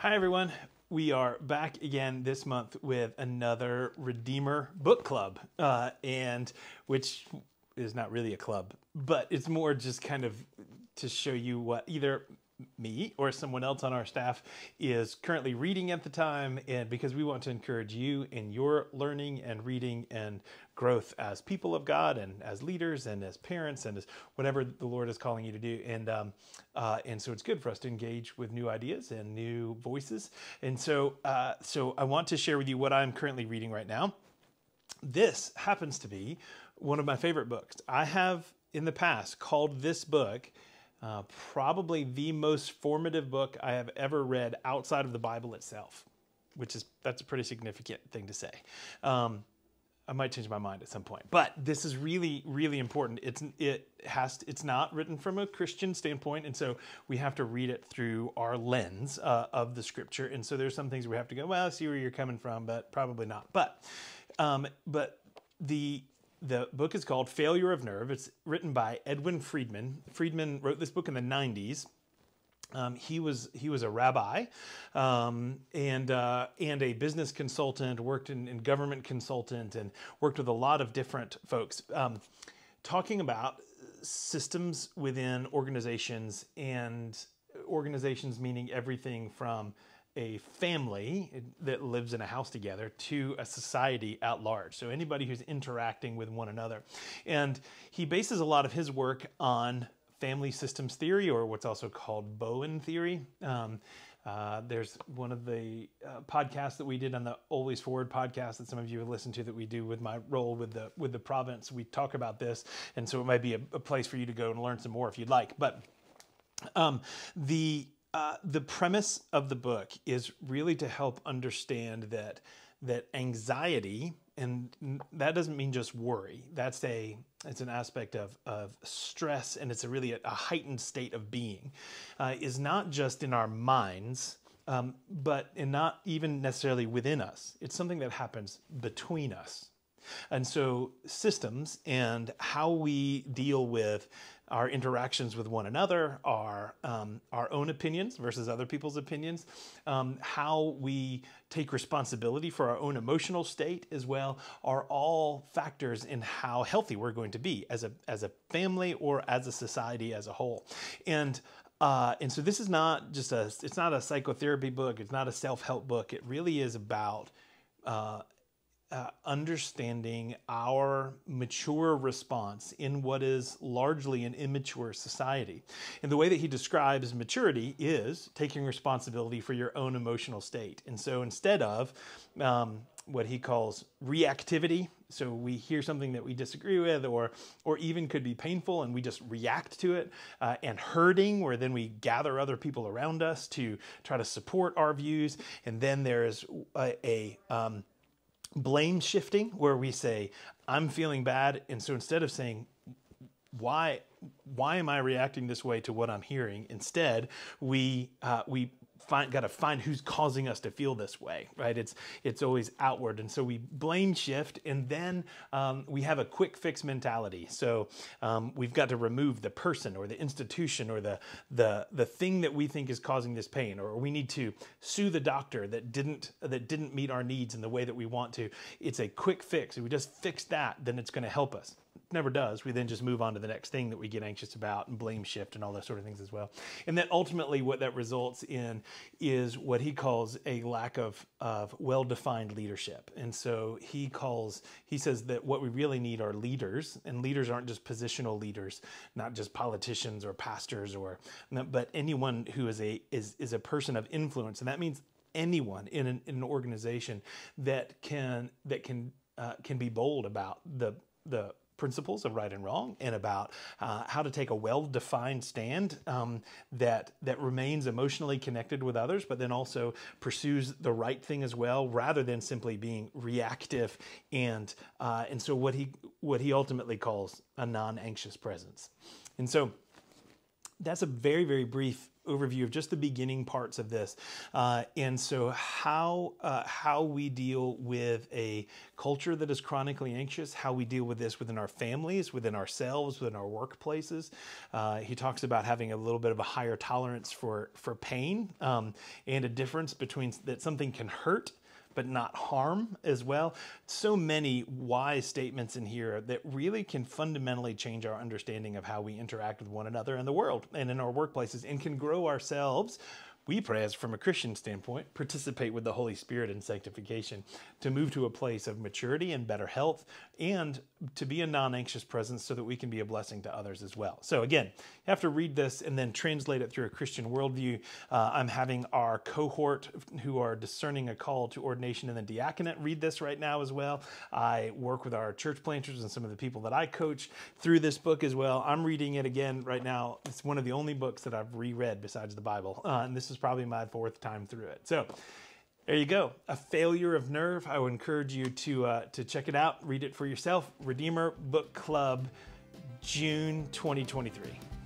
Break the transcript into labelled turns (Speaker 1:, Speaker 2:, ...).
Speaker 1: Hi, everyone. We are back again this month with another Redeemer book club, uh, and which is not really a club, but it's more just kind of to show you what either me or someone else on our staff is currently reading at the time and because we want to encourage you in your learning and reading and growth as people of god and as leaders and as parents and as whatever the lord is calling you to do. And um, uh, and so it's good for us to engage with new ideas and new voices. And so uh, so i want to share with you what i'm currently reading right now. This happens to be one of my favorite books. I have in the past called this book uh, probably the most formative book I have ever read outside of the Bible itself, which is that's a pretty significant thing to say. Um, I might change my mind at some point, but this is really, really important. It's it has it's not written from a Christian standpoint, and so we have to read it through our lens uh, of the Scripture. And so there's some things we have to go, well, I see where you're coming from, but probably not. But um, but the the book is called Failure of Nerve. It's written by Edwin Friedman. Friedman wrote this book in the 90s. Um, he was he was a rabbi um, and uh, and a business consultant, worked in, in, government consultant, and worked with a lot of different folks, um, talking about systems within organizations and organizations meaning everything from a family that lives in a house together to a society at large. So anybody who's interacting with one another. And he bases a lot of his work on family systems theory, or what's also called Bowen theory. Um, uh, there's one of the uh, podcasts that we did on the Always Forward podcast that some of you have listened to that we do with my role with the with the province. We talk about this, and so it might be a, a place for you to go and learn some more if you'd like. But um, the uh, the premise of the book is really to help understand that that anxiety and that doesn't mean just worry. That's a it's an aspect of, of stress and it's a really a, a heightened state of being uh, is not just in our minds um, but and not even necessarily within us. It's something that happens between us and so systems and how we deal with our interactions with one another, our um, our own opinions versus other people's opinions, um, how we take responsibility for our own emotional state as well, are all factors in how healthy we're going to be as a as a family or as a society as a whole. And uh, and so this is not just a it's not a psychotherapy book. It's not a self help book. It really is about uh, uh, understanding our mature response in what is largely an immature society. And the way that he describes maturity is taking responsibility for your own emotional state. And so instead of um, what he calls reactivity, so we hear something that we disagree with or or even could be painful and we just react to it uh, and hurting where then we gather other people around us to try to support our views and then there's a, a um, blame shifting where we say i'm feeling bad and so instead of saying why why am i reacting this way to what i'm hearing? instead we uh, we find got to find who's causing us to feel this way right? It's it's always outward. And so we blame shift and then um, we have a quick fix mentality. So um, we've got to remove the person or the institution or the the the thing that we think is causing this pain or we need to sue the doctor that didn't that didn't meet our needs in the way that we want to. It's a quick fix. If we just fix that then it's going to help us never does. We then just move on to the next thing that we get anxious about and blame shift and all those sort of things as well. And then ultimately, what that results in is what he calls a lack of, of well defined leadership. And so he calls, he says that what we really need are leaders, and leaders aren't just positional leaders, not just politicians or pastors or, but anyone who is a, is, is a person of influence. And that means anyone in an, in an organization that can, that can, uh, can be bold about the, the principles of right and wrong and about uh, how to take a well-defined stand um, that that remains emotionally connected with others, but then also pursues the right thing as well, rather than simply being reactive and uh, and so what he what he ultimately calls a non-anxious presence, and so that's a very very brief overview of just the beginning parts of this. Uh, and so, how uh, how we deal with a culture that is chronically anxious, how we deal with this within our families, within ourselves, within our workplaces. Uh, he talks about having a little bit of a higher tolerance for for pain um, and a difference between that something can hurt but not harm as well. So many wise statements in here that really can fundamentally change our understanding of how we interact with one another in the world and in our workplaces and can grow ourselves we pray as from a Christian standpoint, participate with the Holy Spirit in sanctification to move to a place of maturity and better health and to be a non-anxious presence so that we can be a blessing to others as well. So again, you have to read this and then translate it through a Christian worldview. Uh, I'm having our cohort who are discerning a call to ordination in the diaconate read this right now as well. I work with our church planters and some of the people that I coach through this book as well. I'm reading it again right now. It's one of the only books that I've reread besides the Bible, uh, and this is probably my fourth time through it. So there you go. A failure of nerve. I would encourage you to uh, to check it out, read it for yourself. Redeemer Book Club, June 2023.